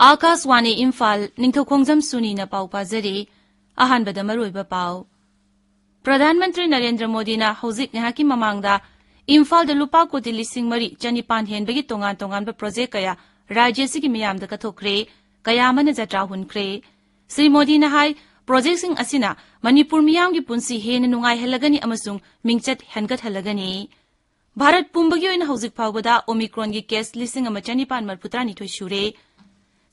आकाशवाणी इम्फाल निंथौखोंजम सुनीना पाउ पाजरी मरुइबा पाउ प्रधानमंत्री नरेंद्र मोदीना हौजिक न्याकी ममांगदा, इम्फाल लुपा कोटी लिसिंग मरी चनिपान हेनबगी तोंगान तोंगान प्रोजेक्ट कया, राज्य कया ꯀꯌꯥ ꯑꯃꯅ ꯖꯇ꯭ꯔꯥ ꯍꯨꯟꯈ꯭ꯔꯦ ꯁ꯭ꯔꯤ ꯃꯣꯗꯤꯅ ꯍꯥꯏ ꯄ꯭ꯔꯣꯖꯦꯛꯁꯤꯡ ꯑꯁꯤꯅ ꯃꯅꯤꯄꯨꯔ ꯃꯤꯌꯥꯝꯒꯤ ꯄꯨꯟꯁꯤ ꯍꯦꯟꯅ ꯅꯨꯡꯉꯥꯏꯍꯜꯂꯒꯅꯤ ꯑꯃꯁꯨꯡ ꯃꯤꯡꯆꯠ ꯍꯦꯟꯒꯠꯍꯜꯂꯒꯅꯤ ꯚꯥꯔꯠ ꯄꯨꯝꯕꯒꯤ ꯑꯣꯏꯅ ꯍꯧꯖꯤꯛ ꯐꯥꯎꯕꯗ ꯑꯣꯃꯤꯀ꯭ꯔꯣꯟꯒꯤ ꯀꯦꯁ ꯂꯤꯁꯤꯡ ꯑꯃ ꯆꯅꯤꯄꯥꯟ ꯃꯔꯐꯨꯇꯔꯥꯅꯤꯊꯣꯏ ꯁꯨꯔꯦ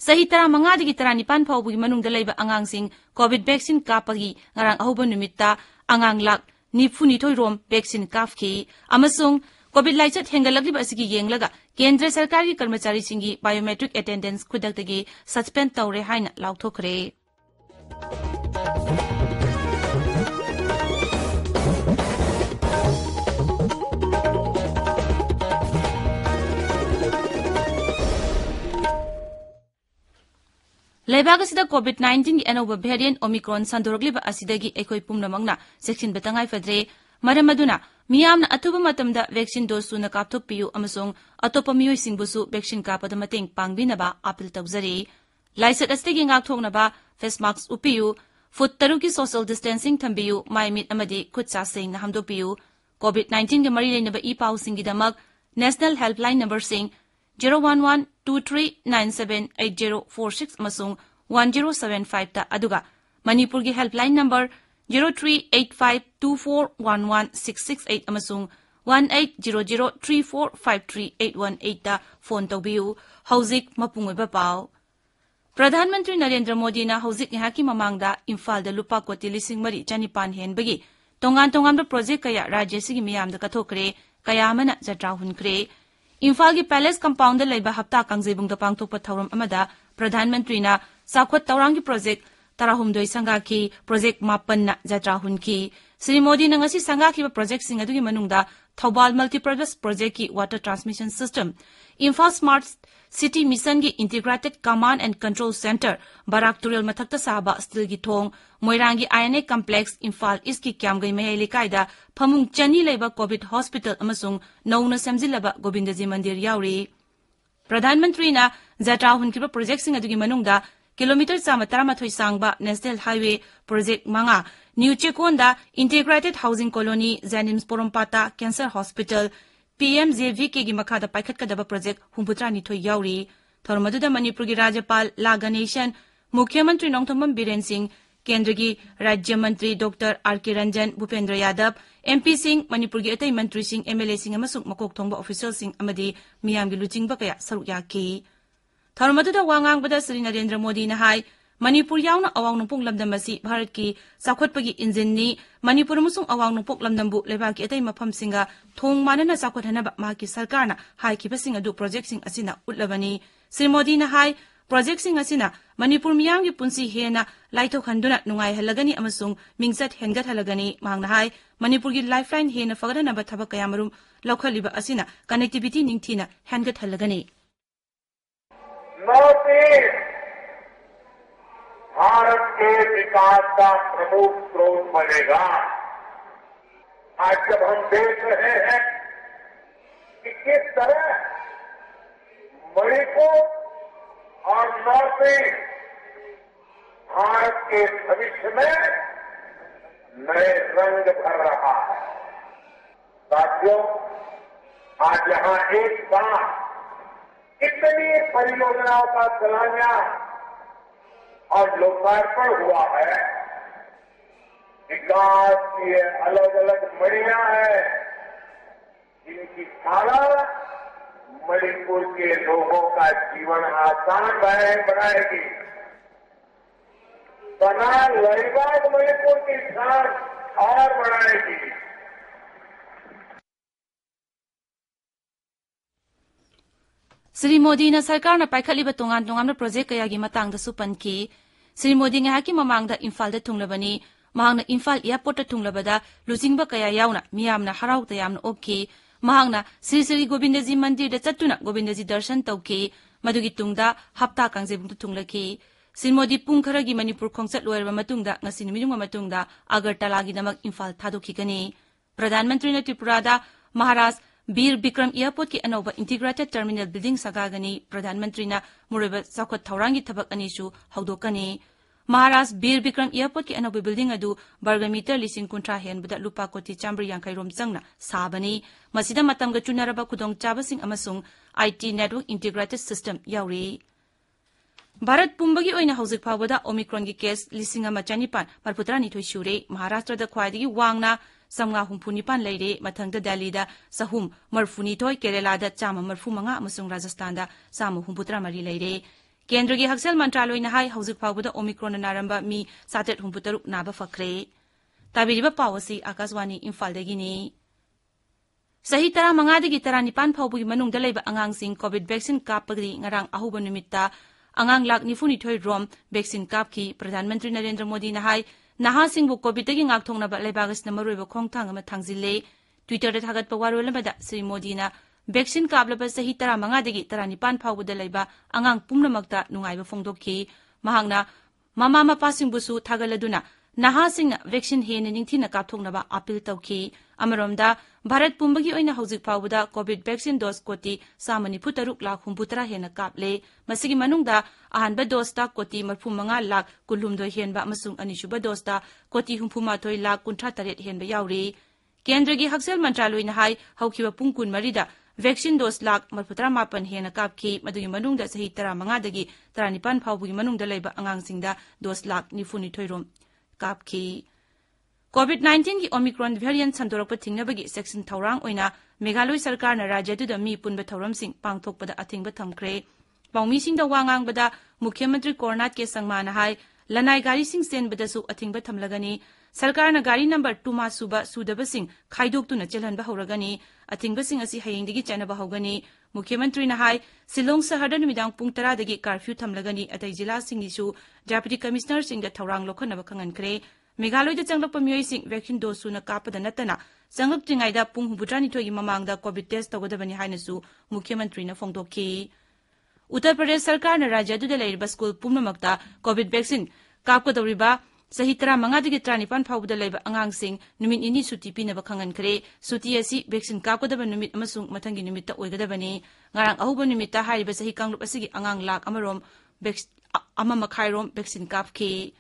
ꯆꯍꯤ ꯇꯔꯥꯃꯉꯥꯗꯒꯤ ꯇꯔꯥꯅꯤꯄꯥꯟ ꯐꯥꯎꯕꯒꯤ ꯃꯅꯨꯡꯗ ꯂꯩꯕ ꯑꯉꯥꯡꯁꯤꯡ ꯀꯣꯚꯤꯗ ꯚꯦꯛꯁꯤꯟ ꯀꯥꯞꯄꯒꯤ ꯉꯔꯥꯡ ꯑꯍꯧꯕ ꯅꯨꯃꯤꯠꯇ ꯑꯉꯥꯡ ꯂꯥꯛ ꯅꯤꯐꯨꯅꯤꯊꯣꯏ ꯔꯣꯝ ꯚꯦꯛꯁꯤꯟ ꯀꯥꯞꯈꯤ ꯑꯃꯁꯨꯡ ꯀꯣꯚꯤꯗ ꯂꯥꯏꯆꯠ ꯍꯦꯟꯒꯠꯂꯛꯂꯤꯕ ꯑꯁꯤꯒꯤ ꯌꯦꯡꯂꯒ ꯀꯦꯟꯗ꯭ꯔ ꯁꯔꯀꯥꯔꯒꯤ ꯀꯔꯃꯆꯥꯔꯤꯁꯤꯡꯒꯤ ꯕꯥꯏꯑꯣꯃꯦꯇ꯭ꯔꯤꯛ ꯑꯦꯇꯦꯟꯗꯦꯟꯁ ꯈꯨꯗꯛꯇꯒꯤ ꯁꯁꯄꯦꯟ ꯇꯧꯔꯦ ꯍꯥꯏꯅ ꯂꯥꯎꯊꯣꯛꯈ꯭ꯔꯦ ꯂꯩꯕꯥꯛ ꯑꯁꯤꯗ ꯀꯣꯚꯤꯗ ꯅꯥꯏꯟꯇꯤꯟꯒꯤ ꯑꯅꯧꯕ ꯚꯦꯔꯤꯌꯦꯟ ꯑꯣꯃꯤꯀ꯭ꯔꯣꯟ ꯁꯟꯗꯣꯔꯛꯂꯤꯕ ꯑꯁꯤꯗꯒꯤ ꯑꯩꯈꯣꯏ ꯄꯨꯝꯅꯃꯛꯅ ꯆꯦꯛꯁꯤꯟꯕ ꯇꯉꯥꯏꯐꯗ꯭ꯔꯦ ꯃꯔꯝ ꯑꯗꯨꯅ ꯃꯤꯌꯥꯝꯅ ꯑꯊꯨꯕ ꯃꯇꯝꯗ ꯚꯦꯛꯁꯤꯟ ꯗꯣꯁ ꯁꯨꯅ ꯀꯥꯞꯊꯣꯛꯄꯤꯌꯨ ꯑꯃꯁꯨꯡ ꯑꯇꯣꯞꯄ ꯃꯤꯑꯣꯏꯁꯤꯡꯕꯨꯁꯨ ꯚꯦꯛꯁꯤꯟ ꯀꯥꯞꯄꯗ ꯃꯇꯦꯡ ꯄꯥꯡꯕꯤꯅꯕ ꯑꯥꯄꯤꯜ ꯇꯧꯖꯔꯤ ꯂꯥꯏꯆꯠ ꯑꯁꯤꯗꯒꯤ ꯉꯥꯛꯊꯣꯛꯅꯕ ꯐꯦꯁ ꯃꯥꯛꯁ ꯎꯞꯄꯤꯌꯨ ꯐꯨꯠ ꯇꯔꯨꯛꯀꯤ ꯁꯣꯁꯤꯌꯦꯜ ꯗꯤꯁꯇꯦꯟꯁꯤꯡ ꯊꯝꯕꯤꯌꯨ ꯃꯥꯏ ꯃꯤꯠ ꯑꯃꯗꯤ ꯈꯨꯠ ꯁꯥ ꯁꯦꯡꯅ ꯍꯥꯝꯗꯣꯛꯄꯤꯌꯨ ꯀꯣꯚꯤꯗ ꯅꯥꯏꯟꯇꯤꯟꯒ ꯃꯔꯤ ꯂꯩꯅꯕ ꯏ ꯄꯥꯎꯁꯤꯡꯒꯤꯗꯃꯛ national helpline ꯅꯝꯕꯔꯁꯤꯡ zero one one two three nine seven eight zero four six ꯑꯃꯁꯨꯡ ꯋꯥꯟ ꯖꯦꯔꯣ ꯁꯕꯦꯟ ꯐꯥꯏꯚꯇ ꯑꯗꯨꯒ ꯃꯅꯤꯄꯨꯔꯒꯤ ꯍꯦꯜꯞꯂꯥꯏꯟ ꯅꯝꯕꯔ 0385241166 अमसुंग 1800345381 ता फ़ोन तौबियु हौजिक मपुंग ओइबा पाव प्रधानमंत्री नरेंद्र मोदी ना हौजिक यहाँ की ममांगदा इम्फाल दा लुपा कोटी लिसिंग मरी चनिपान हेनबगी तोंगान तोंगान प्रोजेक्ट कया राज्य सिगी मियाम दा कथोकरे कया मना जत्रा हुनखरे इम्फाल की पैलेस कंपाउंड लेबा हप्ता कांगजेबुंग दा पांगथोकपा थौरम प्रधानमंत्री ना चाखवत तौरांगी प्रोजेक्ट प्रोजेक्ट मापन जत्रा हुनकी श्री मोदी ने ngasi संगाखी प्रोजेक्ट सिंग अदुगी मनुंगदा थौबाल मल्टीपर्पज प्रोजेक्ट की water transmission system Imphal smart city mission की integrated command and control centre Barak तुरेल मथक्त साबा स्टील की थोंग मोइरांगी आईएनए कम्प्लेक्स इम्फाल ईस्ट की क्यामगई महे लेकाइदा फमुंग चनी कोविड हॉस्पिटल नौना सेमजिलबा प्रोजेक्ट किलोमीटर चाम तरामाथोई सांगबा नेशनल हाईवे प्रोजेक्ट मंगा न्यू चेकोंदा integrated housing colony जेनिम्स पोरमपाता cancer hospital PMJVK की मखादा पाइखटकदबा प्रोजेक्ट हुंबुत्रा निथोई याउरी थोरमदुदा मणिपुर की राज्यपाल ला गणेशन मुख्यमंत्री नोंथोमम बीरेन सिंह केंद्र की राज्य मंत्री doctor R K Ranjan Bhupender Yadav MP Singh Manipur की अतई मंत्री ꯊꯧꯔꯝ ꯑꯗꯨꯗ ꯋꯥ ꯉꯥꯡꯕꯗ ꯁ꯭ꯔꯤ ꯅꯔꯦꯟꯗ꯭ꯔ ꯃꯣꯗꯤꯅ ꯍꯥꯏ ꯃꯅꯤꯄꯨꯔ ꯌꯥꯎꯅ ꯑꯋꯥꯡ ꯅꯣꯡꯄꯣꯛ ꯂꯝꯗꯝ ꯑꯁꯤ ꯚꯥꯔꯠꯀꯤ ꯆꯥꯎꯈꯠꯄꯒꯤ ꯏꯟꯖꯤꯟꯅꯤ ꯃꯅꯤꯄꯨꯔ ꯑꯃꯁꯨꯡ ꯑꯋꯥꯡ ꯅꯣꯡꯄꯣꯛ ꯂꯝꯗꯝꯕꯨ ꯂꯩꯕꯥꯛꯀꯤ ꯑꯇꯩ ꯃꯐꯝꯁꯤꯡꯒ ꯊꯣꯡ ꯃꯥꯟꯅꯅ ꯆꯥꯎꯈꯠꯍꯟꯅꯕ ꯃꯍꯥꯛꯀꯤ ꯁꯔꯀꯥꯔꯅ ꯍꯥꯏꯈꯤꯕꯁꯤꯡ ꯑꯗꯨ ꯄ꯭ꯔꯣꯖꯦꯛꯁꯤꯡ ꯑꯁꯤꯅ ꯎꯠꯂꯕꯅꯤ ꯁ꯭ꯔꯤ ꯃꯣꯗꯤꯅ ꯍꯥꯏ ꯄ꯭ꯔꯣꯖꯦꯛꯁꯤꯡ ꯑꯁꯤꯅ ꯃꯅꯤꯄꯨꯔ ꯃꯤꯌꯥꯝꯒꯤ ꯄꯨꯟꯁꯤ ꯍꯦꯟꯅ ꯂꯥꯏꯊꯣꯛꯍꯟꯗꯨꯅ ꯅꯨꯡꯉꯥꯏꯍꯜꯂꯒꯅꯤ ꯑꯃꯁꯨꯡ ꯃꯤꯡꯆꯠ ꯍꯦꯟꯒꯠꯍꯜꯂꯒꯅꯤ ꯃꯍꯥꯛꯅ ꯍꯥꯏ ꯃꯅꯤꯄꯨꯔꯒꯤ ꯂꯥꯏꯐꯂꯥꯏꯟ ꯍꯦꯟꯅ ꯐꯒꯠꯍꯟꯅꯕ ꯊꯕꯛ ꯀꯌꯥꯃꯔꯨꯝ ꯂꯧꯈꯠꯂꯤꯕ ꯑꯁꯤꯅ ꯀꯅꯦꯛꯇꯤꯕꯤꯇꯤ ꯅꯤꯡꯊꯤꯅ ꯍꯦꯟꯒꯠꯍꯜꯂꯒꯅꯤ भारत के विकास का प्रमुख स्रोत बनेगा। आज जब हम देख रहे हैं कि किस तरह मणिपुर और नॉर्थ ईस्ट भारत के भविष्य में नए रंग भर रहा है। साथियों, आज यहाँ एक साथ इतनी परियोजनाओं का शिलान्यास और लोकार्पण हुआ है विकास की अलग अलग मड़िया है, जिनकी धारा मणिपुर के लोगों का जीवन आसान बनाए बनाएगी। बना लड़ीबाग मणिपुर की शान और बढ़ाएगी ꯁ꯭ꯔꯤ ꯃꯣꯗꯤꯅ ꯁꯔꯀꯥꯔꯅ ꯄꯥꯏꯈꯠꯂꯤꯕ ꯇꯣꯉꯥꯟ ꯇꯣꯉꯥꯟꯕ ꯄ꯭ꯔꯣꯖꯦꯛ ꯀꯌꯥꯒꯤ ꯃꯇꯥꯡꯗꯁꯨ ꯄꯟꯈꯤ ꯁ꯭ꯔꯤ ꯃꯣꯗꯤ ꯉꯥꯏꯍꯥꯛꯀꯤ ꯃꯃꯥꯡꯗ ꯏꯝꯐꯥꯜꯗ ꯊꯨꯡꯂꯕꯅꯤ ꯃꯍꯥꯛꯅ ꯏꯝꯐꯥꯜ ꯏꯌꯥꯔꯄꯣꯔꯠꯇ ꯊꯨꯡꯂꯕꯗ ꯂꯨꯆꯤꯡꯕ ꯀꯌꯥ ꯌꯥꯎꯅ ꯃꯤꯌꯥꯝꯅ ꯍꯔꯥꯎ ꯇꯌꯥꯝꯅ ꯑꯣꯛꯈꯤ ꯃꯍꯥꯛꯅ ꯁ꯭ꯔꯤ ꯁ꯭ꯔꯤ ꯒꯣꯕꯤꯟꯗꯖꯤ ꯃꯟꯗꯤꯔꯗ ꯆꯠꯇꯨꯅ ꯒꯣꯕꯤꯟꯗꯖꯤ ꯗꯔꯁꯟ ꯇꯧꯈꯤ ꯃꯗꯨꯒꯤ ꯇꯨꯡꯗ ꯍꯞꯇꯥ ꯀꯥꯡꯖꯩꯕꯨꯡꯗ ꯊꯨꯡꯂꯈꯤ ꯁ꯭ꯔꯤ ꯃꯣꯗꯤ ꯄꯨꯡ ꯈꯔꯒꯤ ꯃꯅꯤꯄꯨꯔ ꯈꯣꯡꯆꯠ ꯂꯣꯏꯔꯕ ꯃꯇꯨꯡꯗ ꯉꯁꯤ ꯅꯨꯃꯤꯠꯌꯨꯡꯕ ꯃꯇꯨꯡꯗ ꯑꯒꯔꯇꯂꯥꯒꯤꯗꯃꯛ ꯏꯝꯐꯥꯜ ꯊꯥꯗꯣꯛꯈꯤꯒꯅꯤ ꯄ꯭ꯔꯙꯥꯟ ꯃꯟꯇ꯭ꯔꯤꯅ ꯇ꯭ꯔꯤꯄꯨꯔꯥꯗ ꯃꯍꯥꯔꯥꯖ ꯕꯤꯔ ꯕꯤꯀ꯭ꯔꯝ ꯏꯌꯥꯔꯄꯣꯔꯠꯀꯤ ꯑꯅꯧꯕ ꯏꯟꯇꯤꯒ꯭ꯔꯦꯇꯦꯗ ꯇꯔꯃꯤꯅꯦꯜ ꯕꯤꯜꯗꯤꯡ ꯁꯥꯒꯥꯒꯅꯤ ꯄ꯭ꯔꯙꯥꯟ ꯃꯟꯇ꯭ꯔꯤꯅ ꯃꯨꯔꯤꯕ ꯆꯥꯎꯈꯠ ꯊꯧꯔꯥꯡꯒꯤ ꯊꯕꯛ ꯑꯅꯤꯁꯨ ꯍꯧꯗꯣꯛꯀꯅꯤ ꯃꯍꯥꯔꯥꯖ ꯕꯤꯔ ꯕꯤꯀ꯭ꯔꯝ ꯏꯌꯥꯔꯄꯣꯔꯠꯀꯤ ꯑꯅꯧꯕ ꯕꯤꯜꯗꯤꯡ ꯑꯗꯨ ꯕꯔꯒꯃꯤꯇꯔ ꯂꯤꯁꯤꯡ ꯀꯨꯟꯊ꯭ꯔꯥ ꯍꯦꯟꯕꯗ ꯂꯨꯄꯥ ꯀꯣꯇꯤ ꯆꯥꯝꯃ꯭ꯔꯤ ꯌꯥꯡꯈꯩꯔꯣꯝ ꯆꯪꯅ ꯁꯥꯕꯅꯤ ꯃꯁꯤꯗ ꯃꯇꯝꯒ ꯆꯨꯅꯔꯕ ꯈꯨꯗꯣꯡꯆꯥꯕꯁꯤꯡ ꯑꯃꯁꯨꯡ I T network integrated system ꯌꯥꯎꯔꯤ ꯚꯥꯔꯠ ꯄꯨꯝꯕꯒꯤ ꯑꯣꯏꯅ ꯍꯧꯖꯤꯛ ꯐꯥꯎꯕꯗ ꯑꯣꯃꯤꯀ꯭ꯔꯣꯟꯒꯤ ꯀꯦꯁ ꯂꯤꯁꯤꯡ ꯑꯃ ꯆꯅꯤꯄꯥꯟ ꯃꯔꯐꯨ ꯇꯔꯥꯅꯤꯊꯣꯏ ꯁꯨꯔꯦ ꯃꯍꯥꯔꯥꯁꯇ꯭ꯔꯗ ꯈ꯭ꯋꯥꯏꯗꯒꯤ ꯋꯥꯡꯅ ꯆꯥꯝꯉꯥ ꯍꯨꯝꯐꯨꯅꯤꯄꯥꯟ ꯂꯩꯔꯦ ꯃꯊꯪꯗ ꯗꯦꯜꯂꯤꯗ ꯆꯍꯨꯝ ꯃꯔꯐꯨꯅꯤꯊꯣꯏ ꯀꯦꯔꯦꯂꯥꯗ ꯆꯥꯝꯃ ꯃꯔꯐꯨꯃꯉꯥ ꯑꯃꯁꯨꯡ ꯔꯥꯖꯁꯊꯥꯟꯗ ꯆꯥꯝꯃ ꯍꯨꯝꯐꯨꯇꯔꯥꯃꯔꯤ ꯂꯩꯔꯦ ꯀꯦꯟꯗ꯭ꯔꯒꯤ ꯍꯛꯁꯦꯜ ꯃꯟꯇ꯭ꯔꯥꯂꯣꯏꯅ ꯍꯥꯏ ꯍꯧꯖꯤꯛ ꯐꯥꯎꯕꯗ ꯑꯣꯃꯤꯀ꯭ꯔꯣꯟꯅ ꯅꯥꯔꯝꯕ ꯃꯤ ꯆꯥꯇ꯭ꯔꯦꯠ ꯍꯨꯝꯐꯨꯇꯔꯨꯛ ꯅꯥꯕ ꯐꯈ꯭ꯔꯦ ꯇꯥꯕꯤꯔꯤꯕ ꯄꯥꯎ ꯑꯁꯤ ꯑꯥꯀꯥꯁꯋꯥꯅꯤ ꯏꯝꯐꯥꯜꯗꯒꯤꯅꯤ ꯆꯍꯤ ꯇꯔꯥꯃꯉꯥꯗꯒꯤ ꯇꯔꯥꯅꯤꯄꯥꯟ ꯐꯥꯎꯕꯒꯤ ꯃꯅꯨꯡꯗ ꯂꯩꯕ ꯑꯉꯥꯡꯁꯤꯡ ꯀꯣꯚꯤꯗ ꯚꯦꯛꯁꯤꯟ ꯀꯥꯞꯄꯒꯤ ꯉꯔꯥꯡ ꯑꯍꯧꯕ ꯅꯨꯃꯤꯠꯇ ꯑꯉꯥꯡ ꯂꯥꯛ ꯅꯤꯐꯨꯅꯤꯊꯣꯏ ꯔꯣꯝ ꯚꯦꯛꯁꯤꯟ ꯀꯥꯞꯈꯤ ꯄ꯭ꯔꯙꯥꯟ ꯃꯟꯇ꯭ꯔꯤ ꯅꯔꯦꯟꯗ꯭ꯔ ꯃꯣꯗꯤꯅ ꯍꯥꯏ ꯅꯍꯥꯁꯤꯡꯕꯨ ꯀꯣꯚꯤꯗꯇꯒꯤ ꯉꯥꯛꯊꯣꯛꯅꯕ ꯂꯩꯕꯥꯛ ꯑꯁꯤꯅ ꯃꯔꯨꯑꯣꯏꯕ ꯈꯣꯡꯊꯥꯡ ꯑꯃ ꯊꯥꯡꯖꯤꯜꯂꯦ ꯇ꯭ꯋꯤꯇꯔꯗ ꯊꯥꯒꯠꯄ ꯋꯥꯔꯣꯜ ꯑꯃꯗ ꯁ꯭ꯔꯤ ꯃꯣꯗꯤꯅ ꯚꯦꯛꯁꯤꯟ ꯀꯥꯞꯂꯕ ꯆꯍꯤ ꯇꯔꯥꯃꯉꯥꯗꯒꯤ ꯇꯔꯥꯅꯤꯄꯥꯟ ꯐꯥꯎꯕꯗ ꯂꯩꯕ ꯑꯉꯥꯡ ꯄꯨꯝꯅꯃꯛꯇ ꯅꯨꯡꯉꯥꯏꯕ ꯐꯣꯡꯗꯣꯛꯈꯤ ꯃꯍꯥꯛꯅ ꯃꯃꯥ ꯃꯄꯥꯁꯤꯡꯕꯨꯁꯨ ꯊꯥꯒꯠꯂꯗꯨꯅ ꯅꯍꯥꯁꯤꯡꯅ ꯚꯦꯛꯁꯤꯟ ꯍꯦꯟꯅ ꯅꯤꯡꯊꯤꯅ ꯀꯥꯞꯊꯣꯛꯅꯕ ꯑꯄꯤꯜ ꯇꯧꯈꯤ ꯑꯃꯔꯣꯝꯗ ꯚꯥꯔꯠ ꯄꯨꯝꯕꯒꯤ ꯑꯣꯏꯅ ꯍꯧꯖꯤꯛ ꯐꯥꯎꯕꯗ ꯀꯣꯚꯤꯗ ꯚꯦꯛꯁꯤꯟ ꯗꯣꯁ ꯀꯣꯇꯤ ꯆꯥꯝꯃ ꯅꯤꯐꯨꯇꯔꯨꯛ ꯂꯥꯛ ꯍꯨꯝꯐꯨꯇꯔꯥ ꯍꯦꯟꯅ ꯀꯥꯞꯂꯦ ꯃꯁꯤꯒꯤ ꯃꯅꯨꯡꯗ ꯑꯍꯥꯟꯕ ꯗꯣꯁꯇ ꯀꯣꯇꯤ ꯃꯔꯐꯨꯃꯉꯥ ꯂꯥꯛ ꯀꯨꯟꯍꯨꯝꯗꯣꯏ ꯍꯦꯟꯕ ꯑꯃꯁꯨꯡ ꯑꯅꯤꯁꯨꯕ ꯗꯣꯁꯇ ꯀꯣꯇꯤ ꯍꯨꯝꯐꯨꯃꯥꯊꯣꯏ ꯂꯥꯛ ꯀꯨꯟꯊ꯭ꯔꯥ ꯇꯔꯦꯠ ꯍꯦꯟꯕ ꯌꯥꯎꯔꯤ ꯀꯦꯟꯗ꯭ꯔꯒꯤ ꯍꯛꯁꯦꯜ ꯃꯟꯇ꯭ꯔꯥꯂꯣꯏꯅ ꯍꯥꯏ ꯍꯧꯈꯤꯕ ꯄꯨꯡ ꯀꯨꯟꯃꯔꯤꯗ ꯚꯦꯛꯁꯤꯟ ꯗꯣꯁ ꯂꯥꯛ ꯃꯔꯐꯨꯇꯔꯥ ꯃꯥꯄꯟ ꯍꯦꯟꯅ ꯀꯥꯞꯈꯤ ꯃꯗꯨꯒꯤ ꯃꯅꯨꯡꯗ ꯆꯍꯤ ꯇꯔꯥꯃꯉꯥꯗꯒꯤ ꯇꯔꯥꯅꯤꯄꯥꯟ ꯐꯥꯎꯕꯒꯤ ꯃꯅꯨꯡꯗ ꯂꯩꯕ ꯑꯉꯥꯡꯁꯤꯡꯗ ꯗꯣꯁ ꯂꯥꯛ ꯅꯤꯐꯨꯅꯤꯊꯣꯏꯔꯣꯝ ꯀꯥꯞꯈꯤ ꯀꯣꯚꯤꯗ ꯅꯥꯏꯟꯇꯤꯟꯒꯤ ꯑꯣꯃꯤꯀ꯭ꯔꯣꯟ ꯚꯦꯔꯤꯌꯦꯟ ꯁꯟꯗꯣꯔꯛꯄ ꯊꯤꯡꯅꯕꯒꯤ ꯆꯦꯛꯁꯤꯟ ꯊꯧꯔꯥꯡ ꯑꯣꯏꯅ ꯃꯦꯘꯥꯂꯣꯏ ꯁꯔꯀꯥꯔꯅ ꯔꯥꯖ꯭ꯌꯗꯨꯗ ꯃꯤ ꯄꯨꯟꯕ ꯊꯧꯔꯝꯁꯤꯡ ꯄꯥꯡꯊꯣꯛꯄꯗ ꯑꯊꯤꯡꯕ ꯊꯝꯈ꯭ꯔꯦ ꯄꯥꯎꯃꯤꯁꯤꯡꯗ ꯋꯥ ꯉꯥꯡꯕꯗ ꯃꯨꯈ꯭ꯌ ꯃꯟꯇ꯭ꯔꯤ ꯀꯣꯔꯅꯥꯠ ꯀꯦ ꯁꯪꯃꯥꯅ ꯍꯥꯏ ꯂꯅꯥꯏ ꯒꯥꯔꯤꯁꯤꯡ ꯆꯦꯟꯕꯗꯁꯨ ꯑꯊꯤꯡꯕ ꯊꯝꯂꯒꯅꯤ ꯁꯔꯀꯥꯔꯅ ꯒꯥꯔꯤ ꯅꯝꯕꯔ ꯇꯨꯃꯥ ꯁꯨꯕ ꯁꯨꯗꯕꯁꯤꯡ ꯈꯥꯏꯗꯣꯛꯇꯨꯅ ꯆꯦꯜꯍꯟꯕ ꯍꯧꯔꯒꯅꯤ ꯑꯊꯤꯡꯕꯁꯤꯡ ꯑꯁꯤ ꯍꯌꯦꯡꯗꯒꯤ ꯆꯠꯅꯕ ꯍꯧꯒꯅꯤ मुख्यमंत्री सिलों सहर निदान पुंग तरह कर्फ्यू थमलगनी अतई जिलासू डेप्यूटी कमिश्नर थौरान लोखन खाखे मेघालय चलप मई वैक्सीन दोस सून कापद नतना चलक्ट्रीद पुंग हूबुत्रनीथ की ममान कोविड टेस्ट तौदबनी मुख्यमंत्री फोदी उत्तर प्रदेश सरकार राज्य स्कूल पुनम कोविड वैक्सीन कापकद ꯆꯍꯤ ꯇꯔꯥꯃꯉꯥꯗꯒꯤ ꯇꯔꯥꯅꯤꯄꯥꯟ ꯐꯥꯎꯕꯗ ꯂꯩꯕ ꯑꯉꯥꯡꯁꯤꯡ ꯅꯨꯃꯤꯠ ꯅꯤꯅꯤ ꯁꯨꯇꯤ ꯄꯤꯅꯕ ꯈꯪꯍꯟꯈ꯭ꯔꯦ ꯁꯨꯇꯤ ꯑꯁꯤ ꯚꯦꯛꯁꯤꯟ ꯀꯥꯞꯀꯗꯕ ꯅꯨꯃꯤꯠ ꯑꯃꯁꯨꯡ ꯃꯊꯪꯒꯤ ꯅꯨꯃꯤꯠꯇ ꯑꯣꯏꯒꯗꯕꯅꯤ ꯉꯔꯥꯡ ꯑꯍꯧꯕ ꯅꯨꯃꯤꯠꯇ ꯍꯥꯏꯔꯤꯕ ꯆꯍꯤ ꯀꯥꯡꯂꯨꯞ ꯑꯁꯤꯒꯤ ꯑꯉꯥꯡ ꯂꯥꯈ ꯑꯃꯔꯣꯝ ꯑꯃ ꯃꯈꯥꯏꯔꯣꯝ ꯚꯦꯛꯁꯤꯟ ꯀꯥꯞꯈꯤ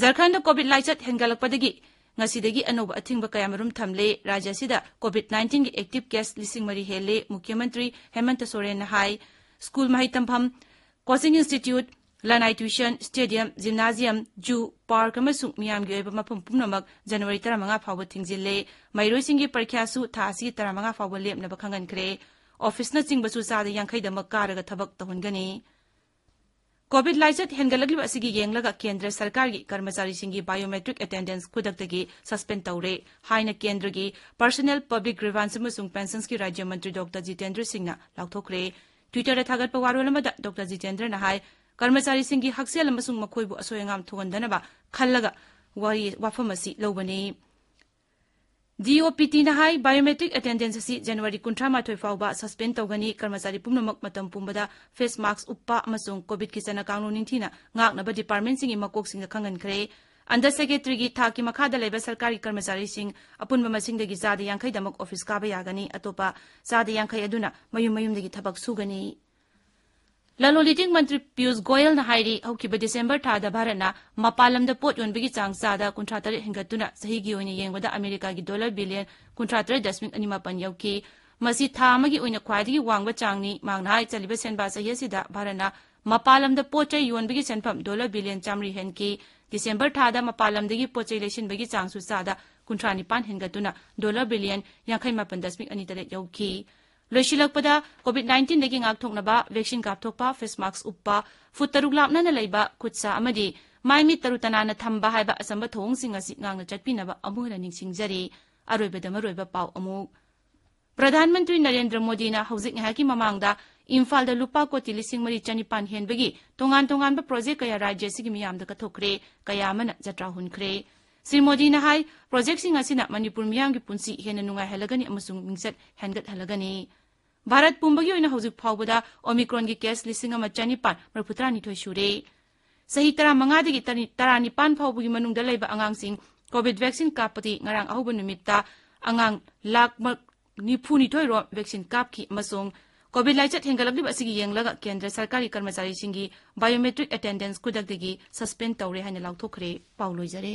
ꯖꯔꯈꯟꯗ ꯀꯣꯚꯤꯗ ꯂꯥꯏꯆꯠ ꯍꯦꯟꯒꯠꯂꯛꯄꯗꯒꯤ ꯉꯁꯤꯗꯒꯤ ꯑꯅꯧꯕ ꯑꯊꯤꯡꯕ ꯀꯌꯥꯃꯔꯨꯝ ꯊꯝꯂꯦ ꯔꯥꯖ꯭ꯌ ꯑꯁꯤꯗ ꯀꯣꯚꯤꯗ ꯅꯥꯏꯟꯇꯤꯟꯒꯤ ꯑꯦꯛꯇꯤꯚ ꯀꯦꯁ ꯂꯤꯁꯤꯡ ꯃꯔꯤ ꯍꯦꯜꯂꯦ ꯃꯨꯈ꯭ꯌ ꯃꯟꯇ꯭ꯔꯤ ꯍꯦꯃꯟꯇ ꯁꯣꯔꯦꯟꯅ ꯍꯥꯏ ꯁ꯭ꯀꯨꯜ ꯃꯍꯩ ꯇꯝꯐꯝ coaching institute ꯂꯅꯥꯏ tuition stadium gymnasium zoo park ꯑꯃꯁꯨꯡ ꯃꯤꯌꯥꯝꯒꯤ ꯑꯣꯏꯕ ꯃꯐꯝ ꯄꯨꯝꯅꯃꯛ ꯖꯅꯋꯥꯔꯤ 15 ꯐꯥꯎꯕ ꯊꯤꯡꯖꯤꯜꯂꯦ ꯃꯍꯩꯔꯣꯏꯁꯤꯡꯒꯤ ꯄꯔꯤꯈ꯭ꯌꯥꯁꯨ ꯊꯥ ꯑꯁꯤꯒꯤ 15 ꯐꯥꯎꯕ ꯂꯦꯞꯅꯕ ꯈꯪꯍꯟꯈ꯭ꯔꯦ ꯑꯣꯐꯤꯁꯅꯆꯤꯡꯕꯁꯨ ꯆꯥꯗ 50ꯗꯃꯛ ꯀꯥꯔꯒ ꯊꯕꯛ ꯇꯧꯍꯟꯒꯅꯤ ꯀꯣꯚꯤꯗ ꯂꯥꯏꯆꯠ ꯍꯦꯟꯒꯠꯂꯛꯂꯤꯕ ꯑꯁꯤꯒꯤ ꯌꯦꯡꯂꯒ ꯀꯦꯟꯗ꯭ꯔ ꯁꯔꯀꯥꯔꯒꯤ ꯀꯔꯃꯆꯥꯔꯤꯁꯤꯡꯒꯤ ꯕꯥꯏꯑꯣꯃꯦꯇ꯭ꯔꯤꯛ ꯑꯦꯇꯦꯟꯗꯦꯟꯁ ꯈꯨꯗꯛꯇꯒꯤ ꯁꯁꯄꯦꯟ ꯇꯧꯔꯦ ꯍꯥꯏꯅ ꯀꯦꯟꯗ꯭ꯔꯒꯤ ꯄꯔꯁꯣꯅꯦꯜ ꯄꯕ꯭ꯂꯤꯛ ꯒ꯭ꯔꯤꯚꯥꯟꯁ ꯑꯃꯁꯨꯡ ꯄꯦꯟꯁꯟꯁꯀꯤ ꯔꯥꯖ꯭ꯌ ꯃꯟꯇ꯭ꯔꯤ ꯗꯣꯛꯇꯔ ꯖꯤꯇꯦꯟꯗ꯭ꯔ ꯁꯤꯡꯅ ꯂꯥꯎꯊꯣꯛꯈ꯭ꯔꯦ ꯇ꯭ꯋꯤꯇꯔꯗ ꯊꯥꯒꯠꯄ ꯋꯥꯔꯣꯜ ꯑꯃꯗ ꯗꯣꯛꯇꯔ ꯖꯤꯇꯦꯟꯗ꯭ꯔꯅ ꯍꯥꯏ ꯀꯔꯃꯆꯥꯔꯤꯁꯤꯡꯒꯤ ꯍꯛꯁꯦꯜ ꯑꯃꯁꯨꯡ ꯃꯈꯣꯏꯕꯨ ꯑꯁꯣꯏ ꯑꯉꯥꯝ ꯊꯣꯛꯍꯟꯗꯅꯕ ꯈꯜꯂꯒ ꯋꯥꯐꯝ ꯑꯁꯤ ꯂꯧꯕꯅꯤ ꯗꯤꯑꯣꯄꯤꯇꯤꯅ ꯍꯥꯏ ꯕꯥꯏꯑꯣꯃꯦꯇ꯭ꯔꯤꯛ ꯑꯦꯇꯦꯟꯗꯦꯟꯁ ꯑꯁꯤ ꯖꯅꯋꯥꯔꯤ ꯀꯨꯟꯊ꯭ꯔꯥꯃꯥꯊꯣꯏ ꯐꯥꯎꯕ ꯁꯁꯄꯦꯟ ꯇꯧꯒꯅꯤ ꯀꯔꯃꯆꯥꯔꯤ ꯄꯨꯝꯅꯃꯛ ꯃꯇꯝ ꯄꯨꯝꯕꯗ ꯐꯦꯁ ꯃꯥꯛꯁ ꯎꯞꯄ ꯑꯃꯁꯨꯡ ꯀꯣꯚꯤꯗꯀꯤ ꯆꯠꯅ ꯀꯥꯡꯂꯣꯟ ꯅꯤꯡꯊꯤꯅ ꯉꯥꯛꯅꯕ ꯗꯤꯄꯥꯔꯠꯃꯦꯟꯠꯁꯤꯡꯒꯤ ꯃꯀꯣꯛꯁꯤꯡꯗ ꯈꯪꯍꯟꯈ꯭ꯔꯦ ꯑꯟꯗꯔ ꯁꯦꯀ꯭ꯔꯦꯇꯔꯤꯒꯤ ꯊꯥꯛꯀꯤ ꯃꯈꯥꯗ ꯂꯩꯕ ꯁꯔꯀꯥꯔꯒꯤ ꯀꯔꯃꯆꯥꯔꯤꯁꯤꯡ ꯑꯄꯨꯟꯕ ꯃꯁꯤꯡꯗꯒꯤ ꯆꯥꯗ ꯌꯥꯡꯈꯩꯗꯃꯛ ꯑꯣꯐꯤꯁ ꯀꯥꯕ ꯌꯥꯒꯅꯤ ꯑꯇꯣꯞꯄ ꯆꯥꯗ ꯌꯥꯡꯈꯩ ꯑꯗꯨꯅ ꯃꯌꯨꯝ ꯃꯌꯨꯝꯗꯒꯤ ꯊꯕꯛ ꯁꯨꯒꯅꯤ ꯂꯂꯣꯟ ꯏꯇꯤꯛ ꯃꯟꯇ꯭ꯔꯤ ꯄꯤꯌꯨꯁ ꯒꯣꯌꯜꯅ ꯍꯥꯏꯔꯤ ꯍꯧꯈꯤꯕ ꯗꯤꯁꯦꯝꯕꯔ ꯊꯥꯗ ꯚꯥꯔꯠꯅ ꯃꯄꯥꯟ ꯂꯝꯗ ꯄꯣꯠ ꯌꯣꯟꯕꯒꯤ ꯆꯥꯡ ꯆꯥꯗ ꯀꯨꯟꯊ꯭ꯔꯥ ꯇꯔꯦꯠ ꯍꯦꯟꯒꯠꯇꯨꯅ ꯆꯍꯤꯒꯤ ꯑꯣꯏꯅ ꯌꯦꯡꯕꯗ ꯑꯃꯦꯔꯤꯀꯥꯒꯤ ꯗꯣꯂꯔ ꯕꯤꯂꯤꯌꯟ ꯀꯨꯟꯊ꯭ꯔꯥ ꯇꯔꯦꯠ ꯗꯁꯃꯤꯛ ꯑꯅꯤ ꯃꯥꯄꯟ ꯌꯧꯈꯤ ꯃꯁꯤ ꯊꯥ ꯑꯃꯒꯤ ꯑꯣꯏꯅ ꯈ꯭ꯋꯥꯏꯗꯒꯤ ꯋꯥꯡꯕ ꯆꯥꯡꯅꯤ ꯃꯍꯥꯛꯅ ꯍꯥꯏ ꯆꯠꯂꯤꯕ ꯁꯦꯟꯕꯥ ꯆꯍꯤ ꯑꯁꯤꯗ ꯚꯥꯔꯠꯅ ꯃꯄꯥꯟ ꯂꯝꯗ ꯄꯣꯠ ꯆꯩ ꯌꯣꯟꯕꯒꯤ ꯁꯦꯟꯐꯝ ꯗꯣꯂꯔ ꯕꯤꯂꯤꯌꯟ ꯆꯥꯝꯃꯔꯤ ꯍꯦꯟꯈꯤ ꯗꯤꯁꯦꯝꯕꯔ ꯊꯥꯗ ꯃꯄꯥꯟ ꯂꯝꯗꯒꯤ ꯄꯣꯠ ꯆꯩ ꯂꯩꯁꯤꯟꯕꯒꯤ ꯆꯥꯡꯁꯨ ꯆꯥꯗ ꯀꯨꯟꯊ꯭ꯔꯥ ꯅꯤꯄꯥꯟ ꯍꯦꯟꯒꯠꯇꯨꯅ ꯗꯣꯂꯔ ꯕꯤꯂꯤꯌꯟ ꯌꯥꯡꯈꯩ ꯃꯥꯄꯟ ꯗꯁꯃꯤꯛ ꯑꯅꯤ ꯇꯔꯦꯠ ꯌꯧꯈꯤ ꯂꯣꯏꯁꯤꯜꯂꯛꯄꯗ ꯀꯣꯚꯤꯗ ꯅꯥꯏꯟꯇꯤꯟꯗꯒꯤ ꯉꯥꯛꯊꯣꯛꯅꯕ ꯚꯦꯛꯁꯤꯟ ꯀꯥꯞꯊꯣꯛꯄ ꯐꯦꯁ ꯃꯥꯛꯁ ꯎꯞꯄ ꯐꯨꯠ ꯇꯔꯨꯛ ꯂꯥꯞꯅꯅ ꯂꯩꯕ ꯈꯨꯠꯁꯥ ꯑꯃꯗꯤ ꯃꯥꯏ ꯃꯤꯠ ꯇꯔꯨ ꯇꯅꯥꯟꯅ ꯊꯝꯕ ꯍꯥꯏꯕ ꯑꯆꯝꯕ ꯊꯧꯑꯣꯡꯁꯤꯡ ꯑꯁꯤ ꯉꯥꯡꯅ ꯆꯠꯄꯤꯅꯕ ꯑꯃꯨꯛ ꯍꯟꯅ ꯅꯤꯡꯁꯤꯡꯖꯔꯤ ꯑꯔꯣꯏꯕꯗ ꯃꯔꯣꯏꯕ ꯄꯥꯎ ꯑꯃꯨꯛ ꯄ꯭ꯔꯙꯥꯟ ꯃꯟꯇ꯭ꯔꯤ ꯅꯔꯦꯟꯗ꯭ꯔ ꯃꯣꯗꯤꯅ ꯍꯧꯖꯤꯛ ꯉꯥꯏꯍꯥꯛꯀꯤ ꯃꯃꯥꯡꯗ ꯏꯝꯐꯥꯜꯗ ꯂꯨꯄꯥ ꯀꯣꯇꯤ ꯂꯤꯁꯤꯡ ꯃꯔꯤ ꯆꯅꯤꯄꯥꯟ ꯍꯦꯟꯕꯒꯤ ꯇꯣꯉꯥꯟ ꯇꯣꯉꯥꯟꯕ ꯄ꯭ꯔꯣꯖꯦꯛ ꯀꯌꯥ ꯔꯥꯖ꯭ꯌ ꯑꯁꯤꯒꯤ ꯃꯤꯌꯥꯝꯗ ꯀꯠꯊꯣꯛꯈ꯭ꯔꯦ ꯀꯌꯥ ꯑꯃꯅ ꯖꯇ꯭ꯔꯥ ꯍꯨꯟꯈ꯭ꯔꯦ ꯁ꯭ꯔꯤ ꯃꯣꯗꯤꯅ ꯍꯥꯏ ꯄ꯭ꯔꯣꯖꯦꯛꯁꯤꯡ ꯑꯁꯤꯅ ꯃꯅꯤꯄꯨꯔ ꯃꯤꯌꯥꯝꯒꯤ ꯄꯨꯟꯁꯤ ꯍꯦꯟꯅ ꯅꯨꯡꯉꯥꯏꯍꯜꯂꯒꯅꯤ ꯑꯃꯁꯨꯡ ꯃꯤꯡꯆꯠ ꯍꯦꯟꯒꯠꯍꯜꯂꯒꯅꯤ ꯚꯥꯔꯠ ꯄꯨꯝꯕꯒꯤ ꯑꯣꯏꯅ ꯍꯧꯖꯤꯛ ꯐꯥꯎꯕꯗ ꯑꯣꯃꯤꯀ꯭ꯔꯣꯟꯒꯤ ꯀꯦꯁ ꯂꯤꯁꯤꯡ ꯑꯃ ꯆꯅꯤꯄꯥꯟ ꯃꯔꯐꯨꯇꯔꯥꯅꯤꯊꯣꯏ ꯁꯨꯔꯦ ꯆꯍꯤ ꯇꯔꯥꯃꯉꯥꯗꯒꯤ ꯇꯔꯥꯅꯤꯄꯥꯟ ꯐꯥꯎꯕꯒꯤ ꯃꯅꯨꯡꯗ ꯂꯩꯕ ꯑꯉꯥꯡꯁꯤꯡ ꯀꯣꯚꯤꯗ ꯚꯦꯛꯁꯤꯟ ꯀꯥꯞꯄꯗꯤ ꯉꯔꯥꯡ ꯑꯍꯧꯕ ꯅꯨꯃꯤꯠꯇ ꯑꯉꯥꯡ ꯂꯥꯛ ꯅꯤꯐꯨꯅꯤꯊꯣꯏꯔꯣꯝ ꯚꯦꯛꯁꯤꯟ ꯀꯥꯞꯈꯤ ꯑꯃꯁꯨꯡ ꯀꯣꯚꯤꯗ ꯂꯥꯏꯆꯠ ꯍꯦꯟꯒꯠꯂꯛꯂꯤꯕ ꯑꯁꯤꯒꯤ ꯌꯦꯡꯂꯒ ꯀꯦꯟꯗ꯭ꯔ ꯁꯔꯀꯥꯔꯒꯤ ꯀꯔꯃꯆꯥꯔꯤꯁꯤꯡꯒꯤ ꯕꯥꯏꯑꯣꯃꯦꯇ꯭ꯔꯤꯛ ꯑꯦꯇꯦꯟꯗꯦꯟꯁ ꯈꯨꯗꯛꯇꯒꯤ ꯁꯁꯄꯦꯟ ꯇꯧꯔꯦ ꯍꯥꯏꯅ ꯂꯥꯎꯊꯣꯛꯈ꯭ꯔꯦ ꯄꯥꯎ ꯂꯣꯏꯖꯔꯦ